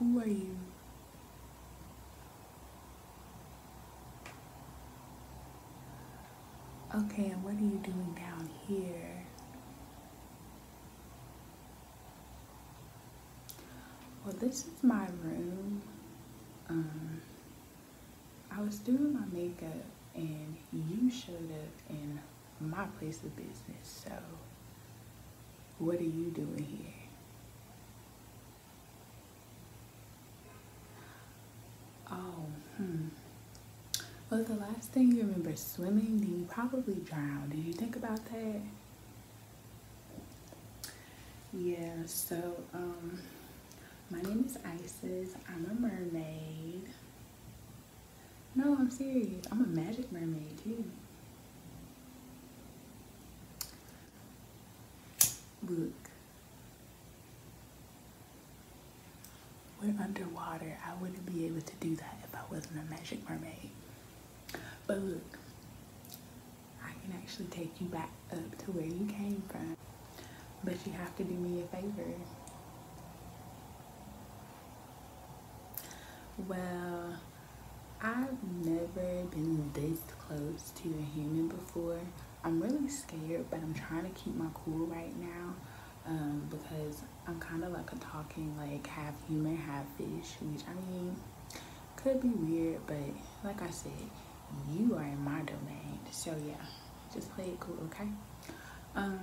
Who are you? Okay, and what are you doing down here? Well, this is my room. Um, I was doing my makeup and you showed up in my place of business. So, what are you doing here? Oh, hmm. Well, the last thing you remember swimming, then you probably drowned. Did you think about that? Yeah, so, um, my name is Isis. I'm a mermaid. No, I'm serious. I'm a magic mermaid too. Look. We're underwater. I wouldn't be able to do that wasn't a magic mermaid. But look, I can actually take you back up to where you came from. But you have to do me a favor. Well, I've never been this close to a human before. I'm really scared, but I'm trying to keep my cool right now um, because I'm kind of like a talking, like half human, half fish, which I mean, could be weird, but like I said, you are in my domain. So yeah, just play it cool, okay? Um,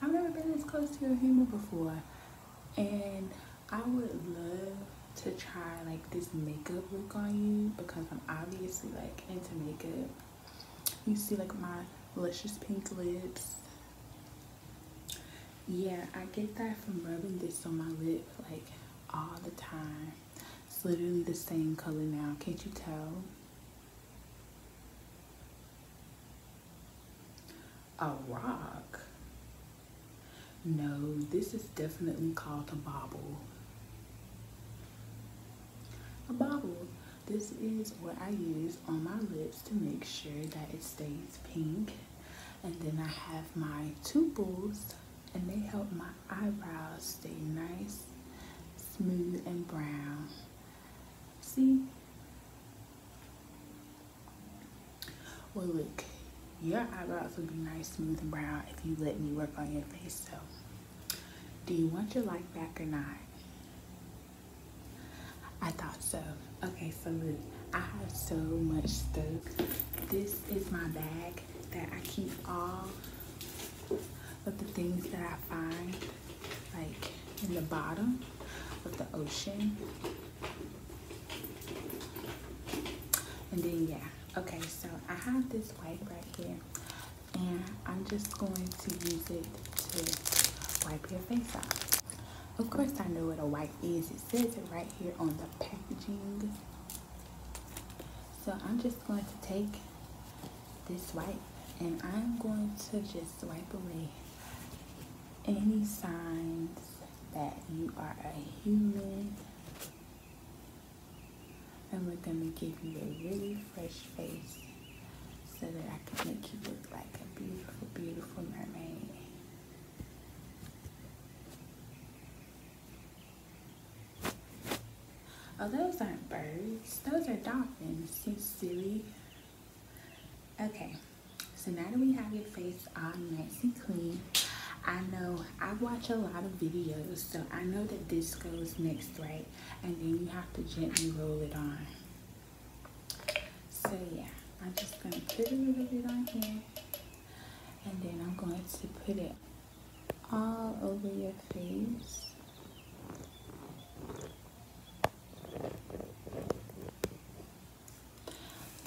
I've never been this close to a human before, and I would love to try like this makeup look on you because I'm obviously like into makeup. You see like my luscious pink lips. Yeah, I get that from rubbing this on my lip like all the time. Literally the same color now. Can't you tell? A rock? No, this is definitely called a bauble. A bauble. This is what I use on my lips to make sure that it stays pink. And then I have my two tuples and they help my eyebrows stay nice, smooth, and brown. See? Well, look, your eyebrows will be nice, smooth, and brown if you let me work on your face. So, do you want your light back or not? I thought so. Okay, so look, I have so much stuff. This is my bag that I keep all of the things that I find like in the bottom of the ocean. And then yeah, okay, so I have this wipe right here and I'm just going to use it to wipe your face off. Of course I know what a wipe is. It says it right here on the packaging. So I'm just going to take this wipe and I'm going to just wipe away any signs that you are a human and we're to give you a really fresh face so that I can make you look like a beautiful, beautiful mermaid. Oh, those aren't birds. Those are dolphins. You silly. Okay, so now that we have your face all nice and clean, I know I watch a lot of videos, so I know that this goes next, right? And then you have to gently roll it on. So yeah, I'm just gonna put a little bit on here, and then I'm going to put it all over your face.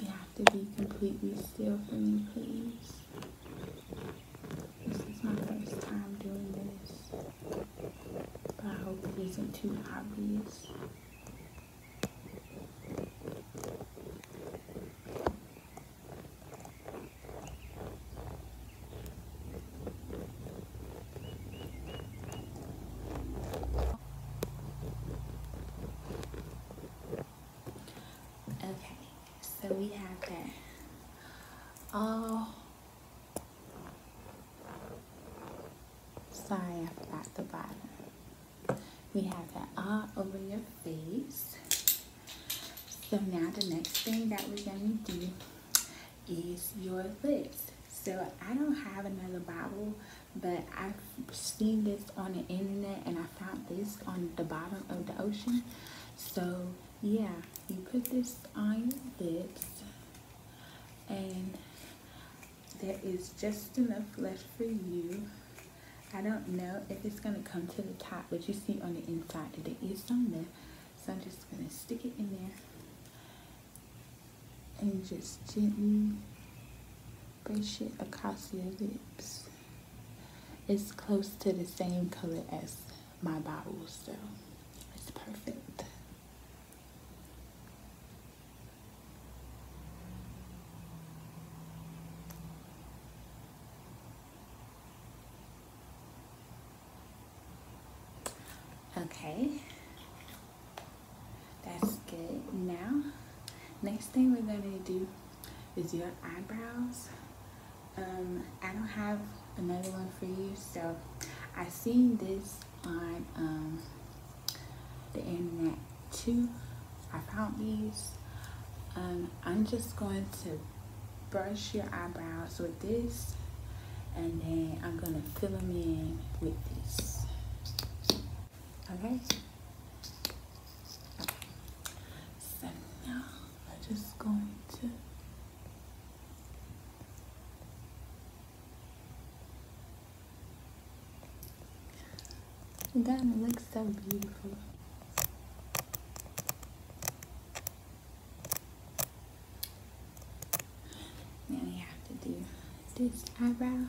You have to be completely still for me, please. This is my first time doing this, but I hope it isn't too Okay, so we have that all. Sorry, I forgot the bottom. We have that all over your face. So now the next thing that we're going to do is your lips. So I don't have another bottle, but I've seen this on the internet and I found this on the bottom of the ocean. So yeah, you put this on your lips and there is just enough left for you. I don't know if it's gonna come to the top, but you see on the inside that there is some there. So I'm just gonna stick it in there and just gently brush it across your lips. It's close to the same color as my bottle, so it's perfect. Okay, that's good. Now, next thing we're gonna do is your eyebrows. Um, I don't have another one for you, so I seen this on um, the internet too. I found these. Um, I'm just going to brush your eyebrows with this, and then I'm gonna fill them in with this. Okay. So now I'm just going to. God, it looks so beautiful. Now we have to do this eyebrow.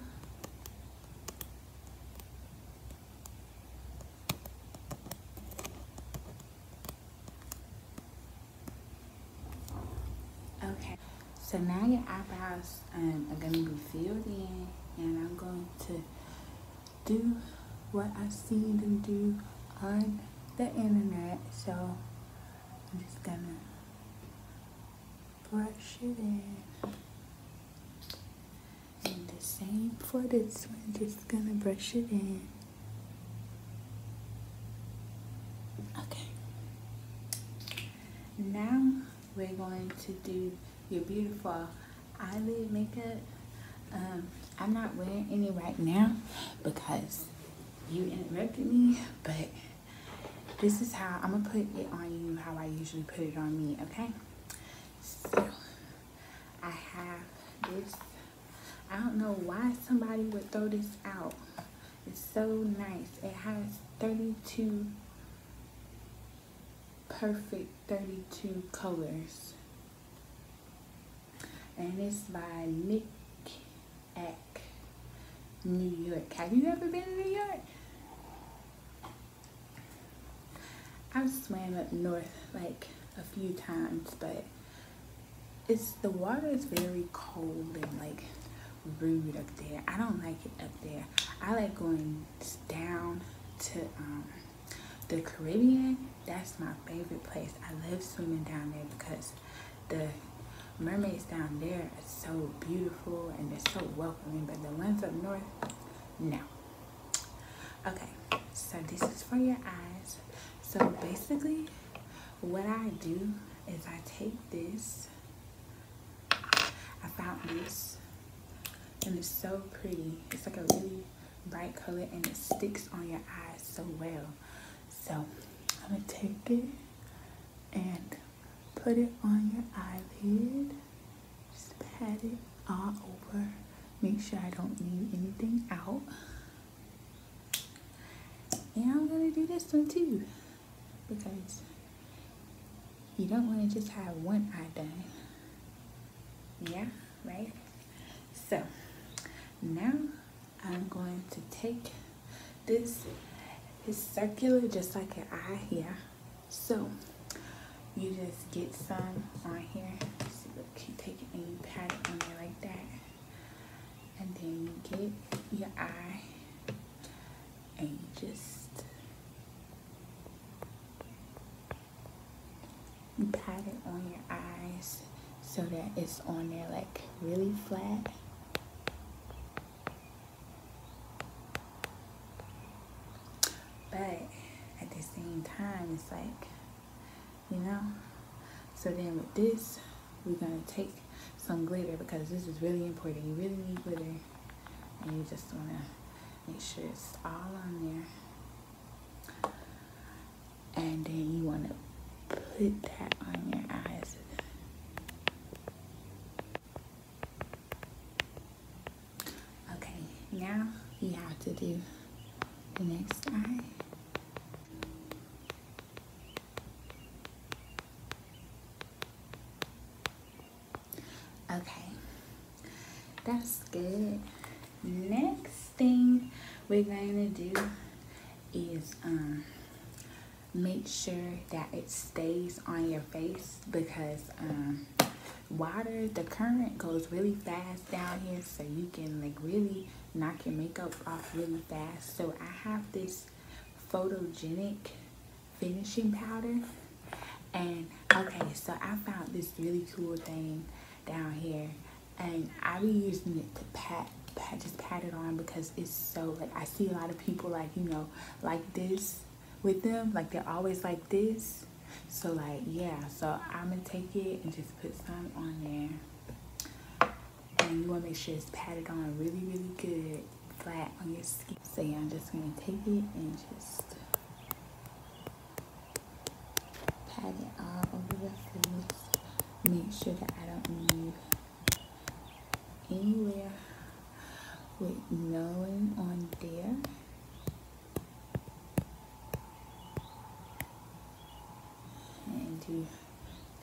Okay, so now your eyebrows um, are going to be filled in, and I'm going to do what I've seen them do on the internet. So I'm just going to brush it in. And the same for this one, just going to brush it in. Okay. Now we're going to do your beautiful eyelid makeup. Um, I'm not wearing any right now because you interrupted me, but this is how I'm gonna put it on you how I usually put it on me, okay? So I have this. I don't know why somebody would throw this out. It's so nice. It has 32 perfect 32 colors. And it's by Nick Eck, New York. Have you ever been to New York? I've swam up north like a few times, but it's the water is very cold and like rude up there. I don't like it up there. I like going down to um, the Caribbean. That's my favorite place. I love swimming down there because the mermaids down there are so beautiful and they're so welcoming, but the ones up north, no. Okay, so this is for your eyes. So basically, what I do is I take this. I found this, and it's so pretty. It's like a really bright color, and it sticks on your eyes so well. So I'm gonna take it and put it on your eyelid. Just pat it all over. Make sure I don't leave anything out. And I'm gonna do this one too because you don't want to just have one eye done. Yeah, right? So now I'm going to take this, it's circular just like an eye here. So you just get some on here. Look, you take it and you pat it on there like that. And then you get your eye and you just pat it on your eyes so that it's on there like really flat. But at the same time, it's like, you know? So then with this, we're gonna take some glitter because this is really important. You really need glitter and you just wanna make sure it's all on there. And then you wanna put that on your eyes. Okay, now you have to do the next eye. Okay, that's good. Next thing we're going to do is um, make sure that it stays on your face because um, water, the current goes really fast down here so you can like really knock your makeup off really fast. So I have this photogenic finishing powder and okay so I found this really cool thing down here and I be using it to pat pat just pat it on because it's so like I see a lot of people like you know like this with them like they're always like this. So like yeah so I'm gonna take it and just put some on there. And you want to make sure it's patted on really really good flat on your skin. So yeah I'm just gonna take it and just pat it all over the face. Make sure that I don't leave anywhere with no one on there. And do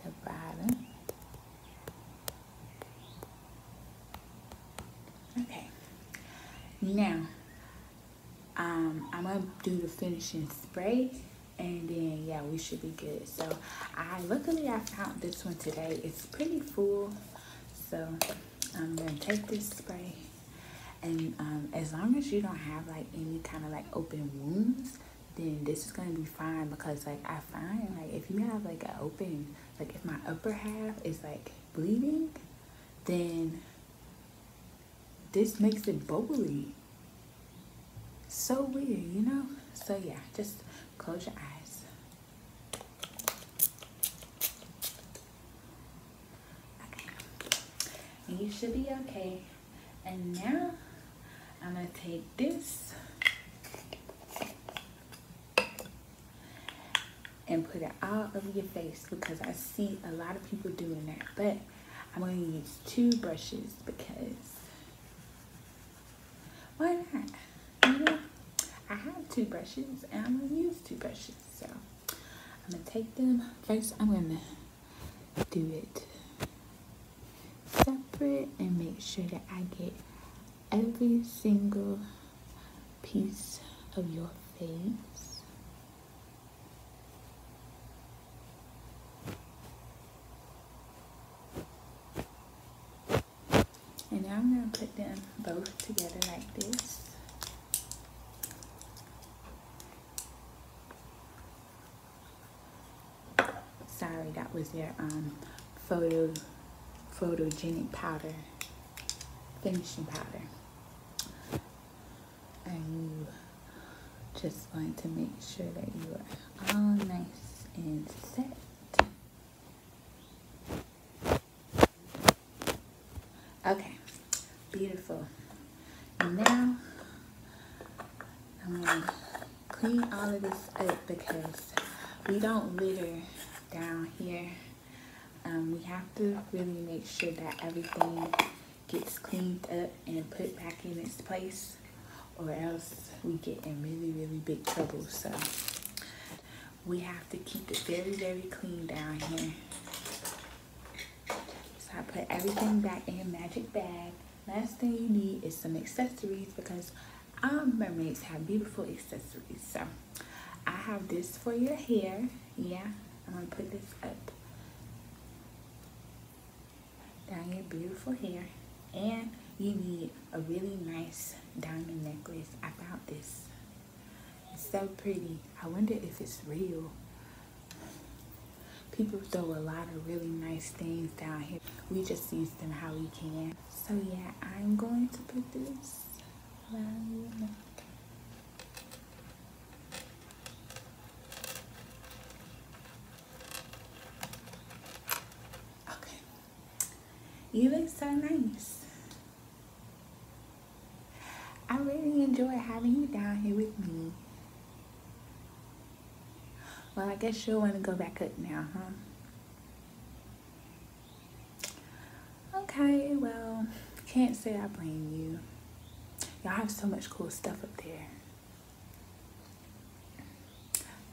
the bottom. Okay. Now, um, I'm going to do the finishing spray and then yeah we should be good so i luckily i found this one today it's pretty full so i'm gonna take this spray. And um, as long as you don't have like any kind of like open wounds then this is gonna be fine because like I find like if you have like an open like if my upper half is like bleeding then this makes it bubbly. So weird you know? So yeah just close your eyes okay and you should be okay and now I'm gonna take this and put it all over your face because I see a lot of people doing that. But I'm gonna use two brushes because why not? You know, I have two brushes and I'm gonna use two brushes. So I'm gonna take them. First, I'm gonna do it separate and make sure that I get every single piece of your face. And now I'm going to put them both together like this. Sorry, that was your um, photo photogenic powder, finishing powder and you just want to make sure that you are all nice and set. Okay, beautiful. Now, I'm gonna clean all of this up because we don't litter down here. Um, we have to really make sure that everything gets cleaned up and put back in its place or else we get in really, really big trouble. So we have to keep it very, very clean down here. So I put everything back in a magic bag. Last thing you need is some accessories because our mermaids have beautiful accessories. So I have this for your hair. Yeah, I'm gonna put this up down your beautiful hair. And you need a really nice diamond necklace. I found this. It's so pretty. I wonder if it's real. People throw a lot of really nice things down here. We just use them how we can. So yeah, I'm going to put this around. You look so nice. I really enjoy having you down here with me. Well, I guess you'll want to go back up now, huh? Okay, well, can't say I blame you. Y'all have so much cool stuff up there.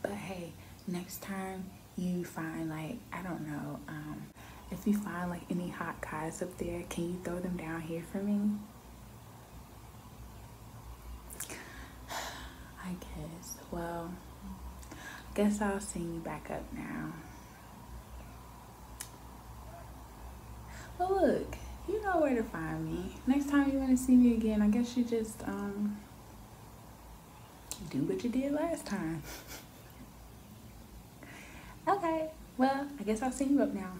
But hey, next time you find like, I don't know, um, if you find like any hot guys up there, can you throw them down here for me? I guess. Well, I guess I'll send you back up now. Well, look, you know where to find me. Next time you want to see me again, I guess you just um do what you did last time. okay, well, I guess I'll see you up now.